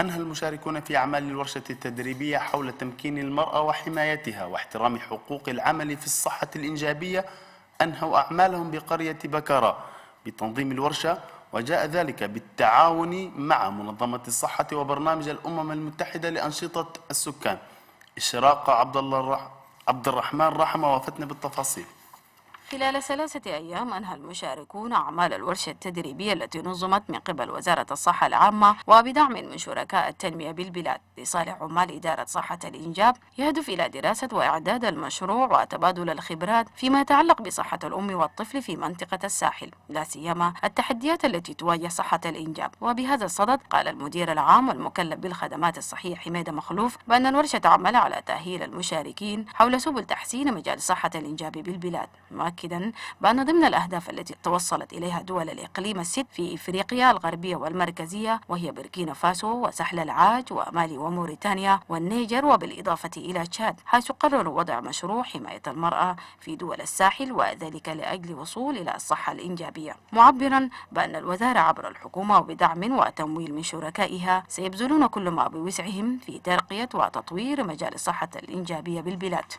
أنهى المشاركون في أعمال الورشة التدريبية حول تمكين المرأة وحمايتها واحترام حقوق العمل في الصحة الإنجابية أنهوا أعمالهم بقرية بكرة بتنظيم الورشة؟ وجاء ذلك بالتعاون مع منظمة الصحة وبرنامج الأمم المتحدة لأنشطة السكان. إشراق عبد الله عبد الرحمن رحمة وفتنا بالتفاصيل. خلال ثلاثة أيام أنهى المشاركون أعمال الورشة التدريبية التي نظمت من قبل وزارة الصحة العامة وبدعم من شركاء التنمية بالبلاد. لصالح عمال إدارة صحة الإنجاب يهدف إلى دراسة وإعداد المشروع وتبادل الخبرات فيما يتعلق بصحة الأم والطفل في منطقة الساحل لا سيما التحديات التي تواجه صحة الإنجاب. وبهذا الصدد قال المدير العام والمكلف بالخدمات الصحية حميدة مخلوف بأن الورشة تعمل على تأهيل المشاركين حول سبل تحسين مجال صحة الإنجاب بالبلاد. مؤكدا بأن ضمن الأهداف التي توصلت إليها دول الإقليم الست في إفريقيا الغربية والمركزية وهي بركينا فاسو وسحل العاج ومالي وموريتانيا والنيجر وبالإضافة إلى تشاد حيث قرروا وضع مشروع حماية المرأة في دول الساحل وذلك لأجل وصول إلى الصحة الإنجابية. معبرا بأن الوزارة عبر الحكومة وبدعم وتمويل من شركائها سيبذلون كل ما بوسعهم في ترقية وتطوير مجال الصحة الإنجابية بالبلاد.